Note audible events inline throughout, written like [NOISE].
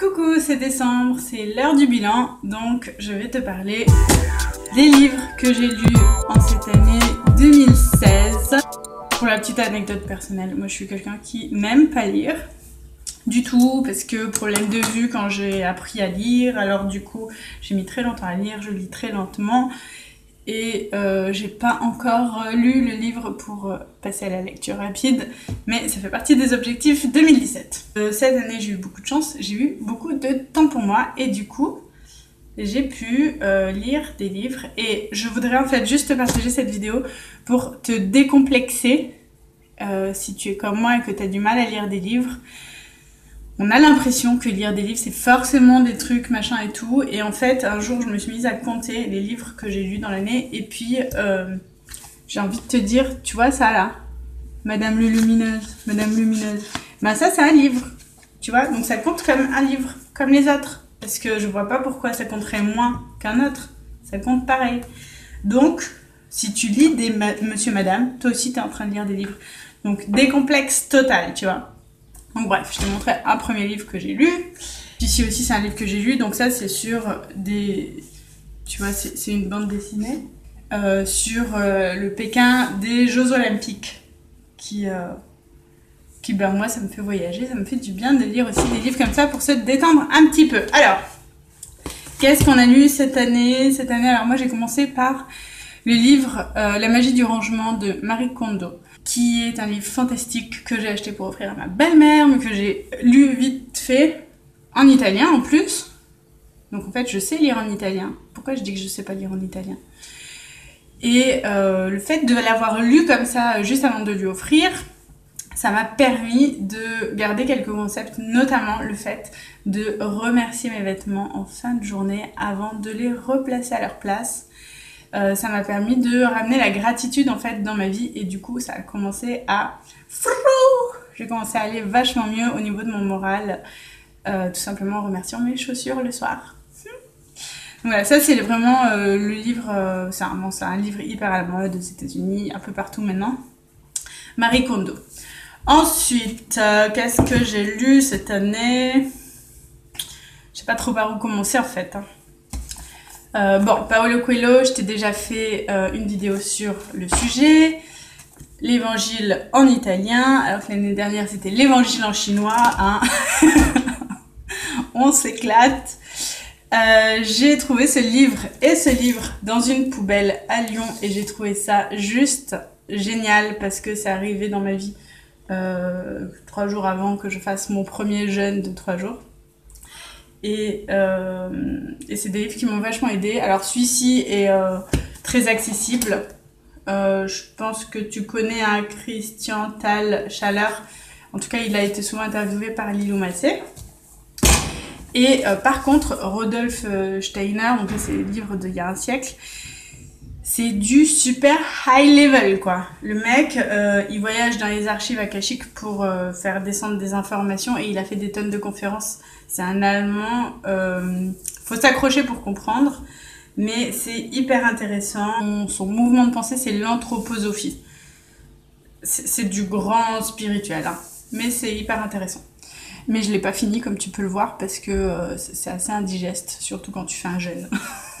Coucou, c'est décembre, c'est l'heure du bilan, donc je vais te parler des livres que j'ai lus en cette année 2016. Pour la petite anecdote personnelle, moi je suis quelqu'un qui n'aime pas lire du tout parce que problème de vue quand j'ai appris à lire, alors du coup j'ai mis très longtemps à lire, je lis très lentement et euh, j'ai pas encore lu le livre pour euh, passer à la lecture rapide, mais ça fait partie des objectifs 2017. Euh, cette année, j'ai eu beaucoup de chance, j'ai eu beaucoup de temps pour moi et du coup, j'ai pu lire des livres et je voudrais en fait juste partager cette vidéo pour te décomplexer si tu es comme moi et que tu as du mal à lire des livres on a l'impression que lire des livres, c'est forcément des trucs, machin et tout. Et en fait, un jour, je me suis mise à compter les livres que j'ai lus dans l'année. Et puis, euh, j'ai envie de te dire, tu vois ça là Madame Lumineuse, Madame Lumineuse. Ben ça, c'est un livre. Tu vois Donc ça compte comme un livre, comme les autres. Parce que je vois pas pourquoi ça compterait moins qu'un autre. Ça compte pareil. Donc, si tu lis des Monsieur, Madame, toi aussi, tu es en train de lire des livres. Donc, décomplexe total, tu vois. Donc bref, je t'ai montré un premier livre que j'ai lu. Ici aussi, c'est un livre que j'ai lu. Donc ça, c'est sur des... Tu vois, c'est une bande dessinée. Euh, sur euh, le Pékin des Jeux Olympiques. Qui, euh, qui, ben moi, ça me fait voyager. Ça me fait du bien de lire aussi des livres comme ça pour se détendre un petit peu. Alors, qu'est-ce qu'on a lu cette année Cette année, alors moi, j'ai commencé par le livre La magie du rangement de Marie Kondo qui est un livre fantastique que j'ai acheté pour offrir à ma belle-mère, mais que j'ai lu vite fait en italien en plus. Donc en fait, je sais lire en italien. Pourquoi je dis que je sais pas lire en italien? Et euh, le fait de l'avoir lu comme ça juste avant de lui offrir, ça m'a permis de garder quelques concepts, notamment le fait de remercier mes vêtements en fin de journée avant de les replacer à leur place. Euh, ça m'a permis de ramener la gratitude en fait dans ma vie. Et du coup ça a commencé à j'ai commencé à aller vachement mieux au niveau de mon moral euh, tout simplement en remerciant mes chaussures le soir. Voilà ça c'est vraiment euh, le livre c'est un, un livre hyper à la mode aux états unis un peu partout maintenant. Marie Kondo. Ensuite qu'est-ce que j'ai lu cette année? Je sais pas trop par où commencer en fait hein. Euh, bon, Paolo Coelho, je t'ai déjà fait euh, une vidéo sur le sujet. L'évangile en italien, alors que l'année dernière c'était l'évangile en chinois. Hein. [LAUGHS] On s'éclate. Euh, j'ai trouvé ce livre et ce livre dans une poubelle à Lyon et j'ai trouvé ça juste génial parce que c'est arrivé dans ma vie trois jours avant que je fasse mon premier jeûne de trois jours. Euh, et, c'est des livres qui m'ont vachement aidé. Alors celui-ci est euh, très accessible. Euh, je pense que tu connais un Christian Tal Chaleur. En tout cas, il a été souvent interviewé par Lilou Massé. Et par contre, Rodolphe Steiner, donc c'est livre d'il y a un siècle, c'est du super high level quoi. Le mec, il voyage dans les archives akashiques pour faire descendre des informations et il a fait des tonnes de conférences c'est un allemand, euh, faut s'accrocher pour comprendre, mais c'est hyper intéressant. Son mouvement de pensée, c'est l'anthroposophie. C'est du grand spirituel, hein. mais c'est hyper intéressant. Mais je l'ai pas fini comme tu peux le voir parce que euh, c'est assez indigeste, surtout quand tu fais un jeûne. [LAUGHS]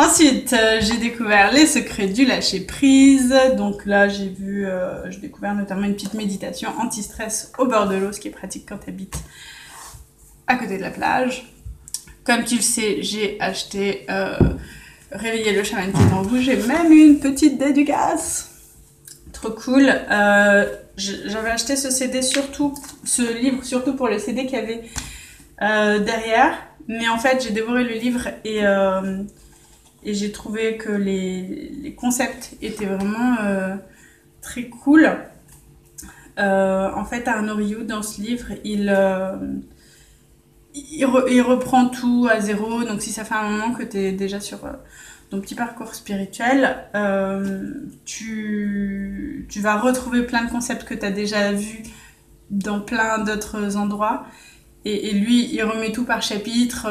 Ensuite, euh, j'ai découvert les secrets du lâcher prise. Donc là, j'ai vu, euh, j'ai découvert notamment une petite méditation anti-stress au bord de l'eau, ce qui est pratique quand tu habites à côté de la plage. Comme tu le sais, j'ai acheté euh, Réveiller le chaman qui est en vous. J'ai même une petite dédicace. Trop cool. J'avais acheté ce CD surtout, ce livre surtout pour le CD qu'il y avait derrière. Mais en fait, j'ai dévoré le livre et et j'ai trouvé que les, les, concepts étaient vraiment euh, très cool. Euh, en fait, Arnaud Rioux, dans ce livre, il, euh, il, il, reprend tout à zéro. Donc, si ça fait un moment que tu es déjà sur ton petit parcours spirituel, tu, tu vas retrouver plein de concepts que tu as déjà vus dans plein d'autres endroits. Et, lui, il remet tout par chapitre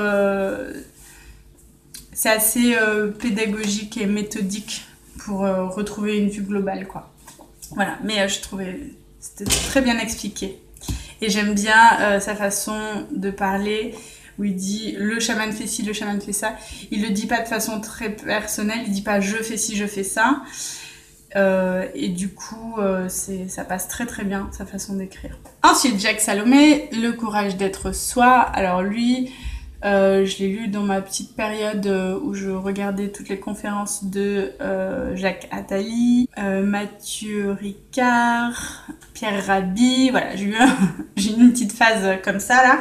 c'est assez euh, pédagogique et méthodique pour euh, retrouver une vue globale, quoi. Voilà, mais euh, je trouvais c'était très bien expliqué. Et j'aime bien sa façon de parler où il dit le chaman fait ci, le chaman fait ça. Il le dit pas de façon très personnelle, il dit pas je fais ci, je fais ça. Et du coup, ça passe très très bien sa façon d'écrire. Ensuite, Jacques Salomé, Le courage d'être soi. Alors lui, euh, je l'ai lu dans ma petite période où je regardais toutes les conférences de Jacques Attali, Mathieu Ricard, Pierre Rabhi. Voilà, [LAUGHS] j'ai eu, une petite phase comme ça là.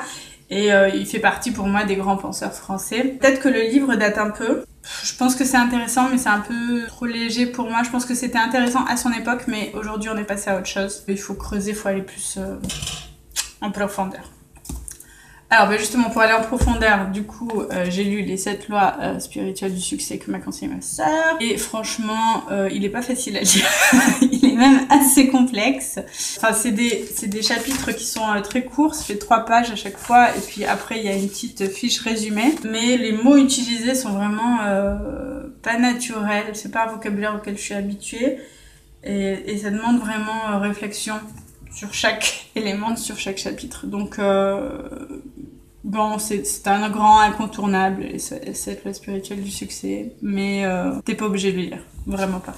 Et il fait partie pour moi des grands penseurs français. Peut-être que le livre date un peu, je pense que c'est intéressant, mais c'est un peu trop léger pour moi. Je pense que c'était intéressant à son époque, mais aujourd'hui on est passé à autre chose. Il faut creuser, il faut aller plus euh, en profondeur. Alors ben justement pour aller en profondeur, du coup euh, j'ai lu les 7 lois euh, spirituelles du succès que m'a conseillé ma sœur et franchement euh, il est pas facile à lire, [LAUGHS] il est même assez complexe. Enfin c'est des, des chapitres qui sont très courts, ça fait 3 pages à chaque fois et puis après il y a une petite fiche résumée. Mais les mots utilisés sont vraiment pas naturels, c'est pas un vocabulaire auquel je suis habituée et, et ça demande vraiment réflexion sur chaque [LAUGHS] élément, sur chaque chapitre. Donc, euh, bon, c'est un grand incontournable, cette loi spirituelle du succès, mais euh, t'es pas obligé de le lire, vraiment pas.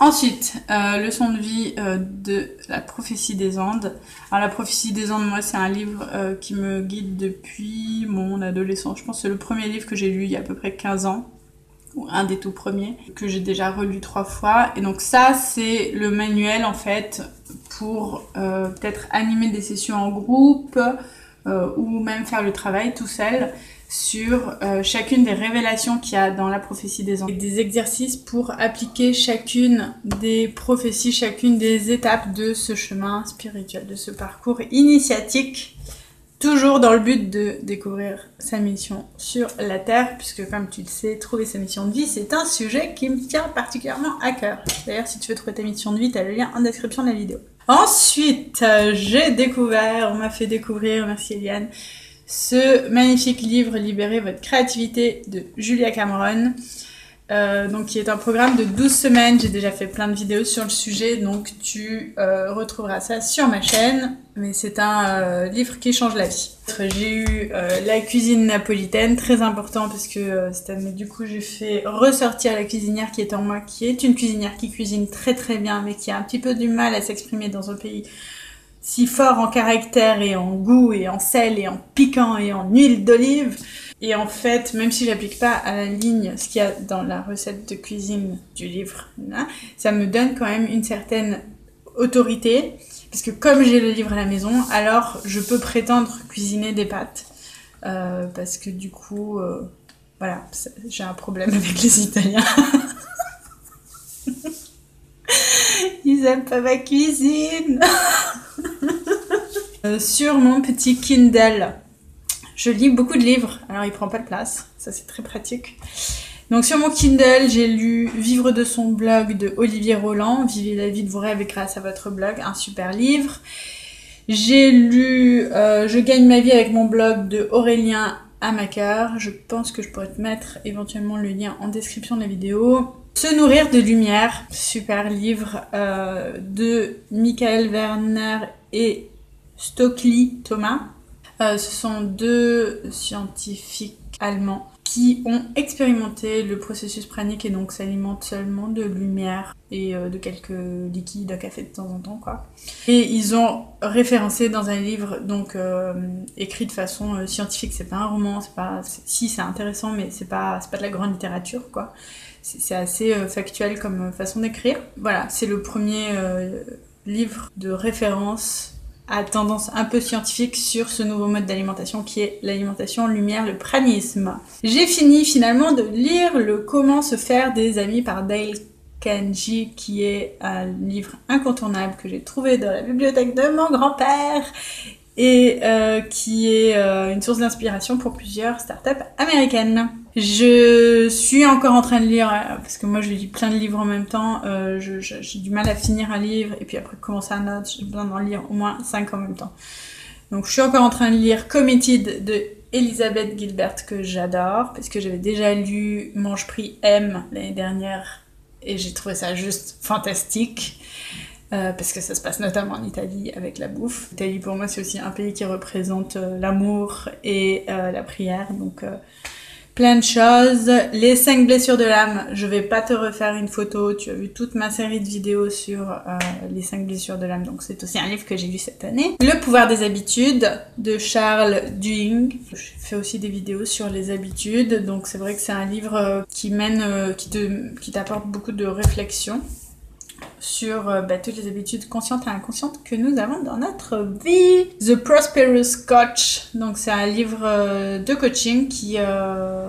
Ensuite, euh, leçon de vie de la prophétie des Andes. Alors la prophétie des Andes, moi, c'est un livre qui me guide depuis mon adolescence. Je pense que c'est le premier livre que j'ai lu il y a à peu près 15 ans ou un des tout premiers que j'ai déjà relu trois fois. Et donc ça, c'est le manuel en fait pour euh, peut-être animer des sessions en groupe euh, ou même faire le travail tout seul sur euh, chacune des révélations qu'il y a dans la prophétie des anges. Des exercices pour appliquer chacune des prophéties, chacune des étapes de ce chemin spirituel, de ce parcours initiatique toujours dans le but de découvrir sa mission sur la Terre, puisque comme tu le sais, trouver sa mission de vie, c'est un sujet qui me tient particulièrement à cœur. D'ailleurs, si tu veux trouver ta mission de vie, tu as le lien en description de la vidéo. Ensuite, euh, j'ai découvert, on m'a fait découvrir, merci Eliane, ce magnifique livre Libérer votre créativité de Julia Cameron. Euh, donc qui est un programme de 12 semaines. J'ai déjà fait plein de vidéos sur le sujet, donc tu euh, retrouveras ça sur ma chaîne. Mais c'est un euh, livre qui change la vie. J'ai eu la cuisine napolitaine, très important parce que cette année du coup j'ai fait ressortir la cuisinière qui est en moi, qui est une cuisinière qui cuisine très très bien, mais qui a un petit peu du mal à s'exprimer dans un pays si fort en caractère et en goût et en sel et en piquant et en huile d'olive. Et en fait, même si j'applique pas à la ligne ce qu'il y a dans la recette de cuisine du livre, ça me donne quand même une certaine autorité. Parce que comme j'ai le livre à la maison, alors je peux prétendre cuisiner des pâtes. Euh, parce que du coup, euh, voilà, j'ai un problème [LAUGHS] avec les Italiens. [LAUGHS] Ils aiment pas ma cuisine. [LAUGHS] Euh, sur mon petit Kindle, je lis beaucoup de livres, alors il prend pas de place, ça c'est très pratique. Donc sur mon Kindle, j'ai lu Vivre de son blog de Olivier Roland, Vivez la vie de vos rêves grâce à votre blog, un super livre. J'ai lu euh, Je gagne ma vie avec mon blog de Aurélien Amaker. Je pense que je pourrais te mettre éventuellement le lien en description de la vidéo. Se nourrir de lumière, super livre euh, de Michael Werner et Stockley Thomas. Euh, ce sont deux scientifiques allemands qui ont expérimenté le processus pranique et donc s'alimentent seulement de lumière et euh, de quelques liquides à café de temps en temps quoi. Et ils ont référencé dans un livre donc euh, écrit de façon scientifique, c'est pas un roman, c'est pas si c'est intéressant mais c'est pas c'est pas de la grande littérature quoi. C'est assez factuel comme façon d'écrire. Voilà, c'est le premier livre de référence à tendance un peu scientifique sur ce nouveau mode d'alimentation qui est l'alimentation lumière, le pranisme. J'ai fini finalement de lire le Comment se faire des amis par Dale Kanji qui est un livre incontournable que j'ai trouvé dans la bibliothèque de mon grand-père et euh, qui est euh, une source d'inspiration pour plusieurs startups américaines. Je suis encore en train de lire, euh, parce que moi je lis plein de livres en même temps, j'ai du mal à finir un livre et puis après commencer un autre, j'ai besoin d'en lire au moins cinq en même temps. Donc je suis encore en train de lire Committed de Elisabeth Gilbert que j'adore, parce que j'avais déjà lu Mange Prix M l'année dernière et j'ai trouvé ça juste fantastique. Euh, parce que ça se passe notamment en Italie avec la bouffe. L'Italie pour moi c'est aussi un pays qui représente euh, l'amour et euh, la prière, donc plein de choses. Les 5 blessures de l'âme, je vais pas te refaire une photo, tu as vu toute ma série de vidéos sur les 5 blessures de l'âme, donc c'est aussi un livre que j'ai lu cette année. Le pouvoir des habitudes de Charles Duhigg. Je fais aussi des vidéos sur les habitudes, donc c'est vrai que c'est un livre qui mène, qui qui t'apporte beaucoup de réflexion sur euh, bah, toutes les habitudes conscientes et inconscientes que nous avons dans notre vie. The Prosperous Coach, donc c'est un livre euh, de coaching qui, euh,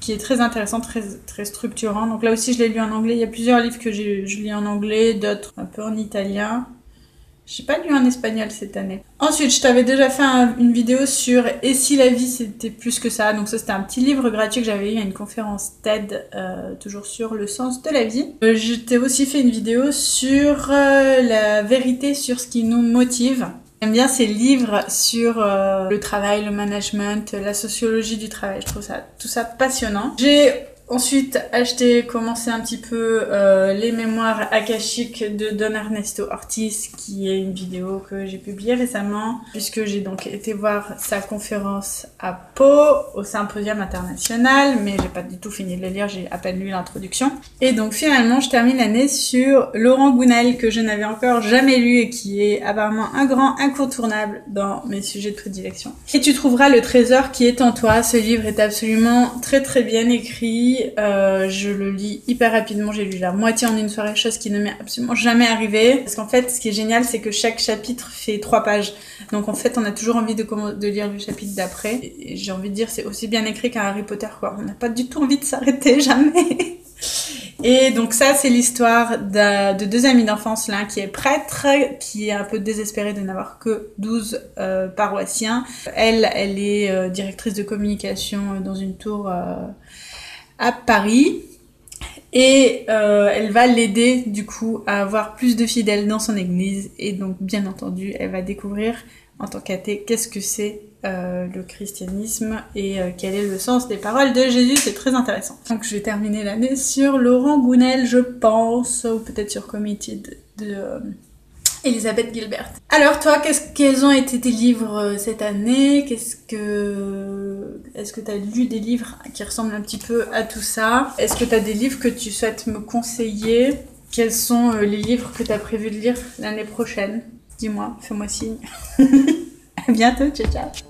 qui est très intéressant, très, très structurant. Donc là aussi je l'ai lu en anglais, il y a plusieurs livres que je lis en anglais, d'autres un peu en italien. J'ai pas lu en espagnol cette année. Ensuite, je t'avais déjà fait une vidéo sur Et si la vie c'était plus que ça? Donc ça c'était un petit livre gratuit que j'avais eu à une conférence TED, euh, toujours sur le sens de la vie. Euh, je t'ai aussi fait une vidéo sur euh, la vérité sur ce qui nous motive. J'aime bien ces livres sur le travail, le management, la sociologie du travail. Je trouve ça tout ça passionnant. J'ai Ensuite, acheter, commencer un petit peu euh, les mémoires akashiques de Don Ernesto Ortiz, qui est une vidéo que j'ai publiée récemment, puisque j'ai donc été voir sa conférence à Pau, au Symposium International, mais j'ai pas du tout fini de le lire, j'ai à peine lu l'introduction. Et donc finalement, je termine l'année sur Laurent Gounel, que je n'avais encore jamais lu et qui est apparemment un grand incontournable dans mes sujets de prédilection. Et tu trouveras le trésor qui est en toi. Ce livre est absolument très très bien écrit euh, je le lis hyper rapidement. J'ai lu la moitié en une soirée, chose qui ne m'est absolument jamais arrivée. Parce qu'en fait, ce qui est génial, c'est que chaque chapitre fait trois pages. Donc en fait, on a toujours envie de, de lire le chapitre d'après. J'ai envie de dire, c'est aussi bien écrit qu'un Harry Potter, quoi. On n'a pas du tout envie de s'arrêter, [LAUGHS] jamais. Et donc ça, c'est l'histoire de, deux amis d'enfance, l'un qui est prêtre, qui est un peu désespéré de n'avoir que 12 euh, paroissiens. Elle, elle est euh, directrice de communication dans une tour à Paris. Et euh, elle va l'aider du coup à avoir plus de fidèles dans son église. Et donc bien entendu, elle va découvrir en tant qu'athée qu'est-ce que c'est euh, le christianisme et euh, quel est le sens des paroles de Jésus. C'est très intéressant. Donc je vais terminer l'année sur Laurent Gounel, je pense, ou peut-être sur Committed de Elisabeth Gilbert. Alors toi, qu'est-ce quels ont été tes livres cette année? Qu'est-ce que est-ce que tu as lu des livres qui ressemblent un petit peu à tout ça? Est-ce que tu as des livres que tu souhaites me conseiller? Quels sont euh, les livres que tu as prévu de lire l'année prochaine? Dis-moi, fais-moi signe. [LAUGHS] à bientôt, ciao ciao.